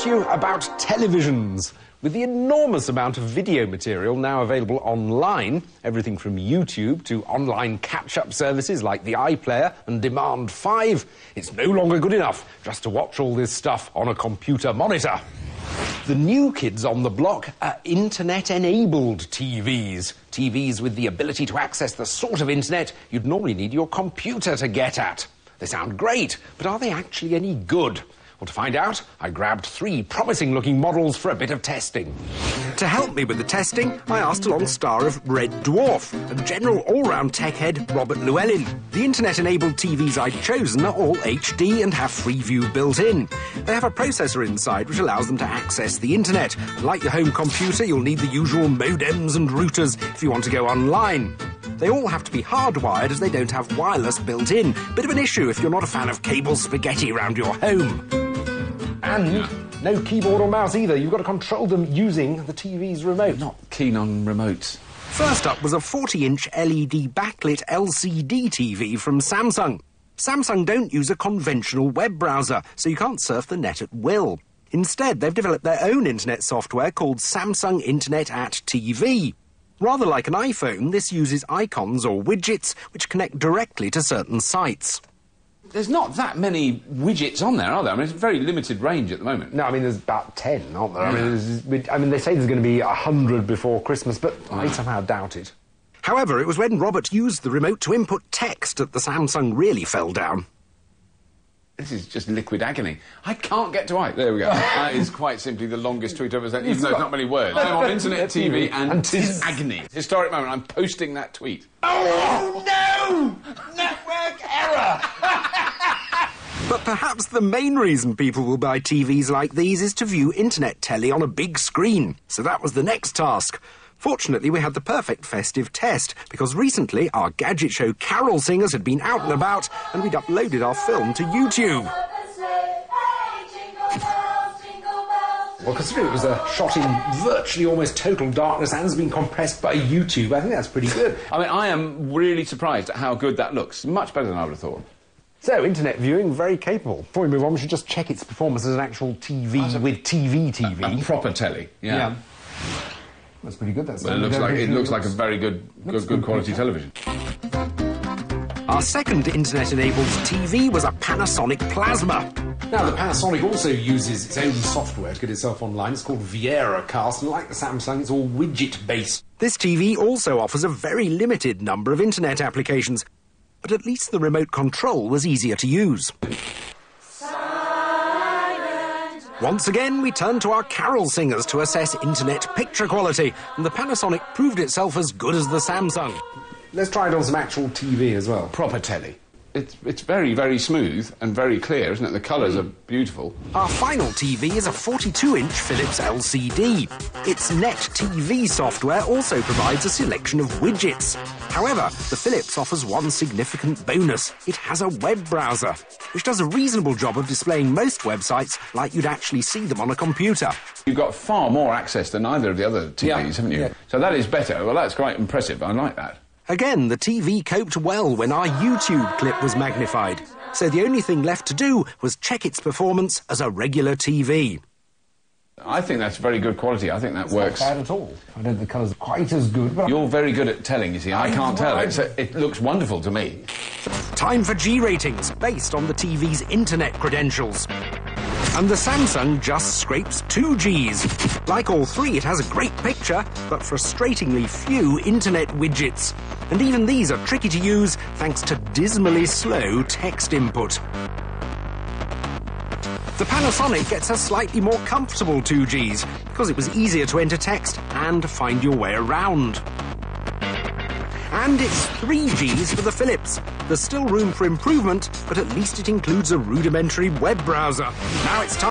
to you about televisions. With the enormous amount of video material now available online, everything from YouTube to online catch up services like the iPlayer and Demand 5, it's no longer good enough just to watch all this stuff on a computer monitor. The new kids on the block are internet enabled TVs. TVs with the ability to access the sort of internet you'd normally need your computer to get at. They sound great, but are they actually any good? Well, to find out, I grabbed three promising looking models for a bit of testing. To help me with the testing, I asked along star of Red Dwarf and general all round tech head Robert Llewellyn. The internet enabled TVs I'd chosen are all HD and have Freeview built in. They have a processor inside which allows them to access the internet. Like your home computer, you'll need the usual modems and routers if you want to go online. They all have to be hardwired as they don't have wireless built in. Bit of an issue if you're not a fan of cable spaghetti around your home. And no keyboard or mouse either. You've got to control them using the TV's remote. Not keen on remotes. First up was a 40 inch LED backlit LCD TV from Samsung. Samsung don't use a conventional web browser, so you can't surf the net at will. Instead, they've developed their own internet software called Samsung Internet at TV. Rather like an iPhone, this uses icons or widgets which connect directly to certain sites. There's not that many widgets on there, are there? I mean, it's a very limited range at the moment. No, I mean, there's about 10, aren't there? I, mean, I mean, they say there's going to be 100 before Christmas, but I somehow doubt it. However, it was when Robert used the remote to input text that the Samsung really fell down. This is just liquid agony. I can't get to I. There we go. that is quite simply the longest tweet I've ever sent, even though it's not many words. I'm on internet TV and, And tis tis- agony. Historic moment. I'm posting that tweet. Oh, no! Network error! But perhaps the main reason people will buy TVs like these is to view internet telly on a big screen. So that was the next task. Fortunately, we had the perfect festive test because recently our gadget show Carol Singers had been out and about and we'd uploaded our film to YouTube. Well, considering it was a shot in virtually almost total darkness and has been compressed by YouTube, I think that's pretty good. I mean, I am really surprised at how good that looks. Much better than I would have thought. So, internet viewing, very capable. Before we move on, we should just check its performance as an actual TV with TV TV. A proper telly. Yeah. Yeah. That's pretty good. That's But it looks like it looks like a very good good, good quality television. Our second internet-enabled TV was a Panasonic Plasma. Now, the Panasonic also uses its own software to get itself online. It's called Viera Cast, and like the Samsung, it's all widget-based. This TV also offers a very limited number of internet applications, but at least the remote control was easier to use. Once again, we turned to our carol singers to assess internet picture quality, and the Panasonic proved itself as good as the Samsung. Let's try it on some actual TV as well. Proper telly. It's it's very very smooth and very clear, isn't it? The colours mm. are beautiful. Our final TV is a 42-inch Philips LCD. Its Net TV software also provides a selection of widgets. However, the Philips offers one significant bonus. It has a web browser, which does a reasonable job of displaying most websites like you'd actually see them on a computer. You've got far more access than either of the other TVs, Yeah. haven't you? Yeah. So that is better. Well, that's quite impressive. I like that. Again, the TV coped well when our YouTube clip was magnified. So the only thing left to do was check its performance as a regular TV. I think that's very good quality. I think that works. Not bad at all. I don't think the colours are quite as good, but You're very good at telling, you see. I can't tell. It's a, it looks wonderful to me. Time for G ratings based on the TV's internet credentials. And the Samsung just scrapes two Gs. Like all three, it has a great picture, but frustratingly few internet widgets. And even these are tricky to use thanks to dismally slow text input. The Panasonic gets a slightly more comfortable 2Gs because it was easier to enter text and find your way around. And it's 3Gs for the Philips. There's still room for improvement, but at least it includes a rudimentary web browser. Now it's time.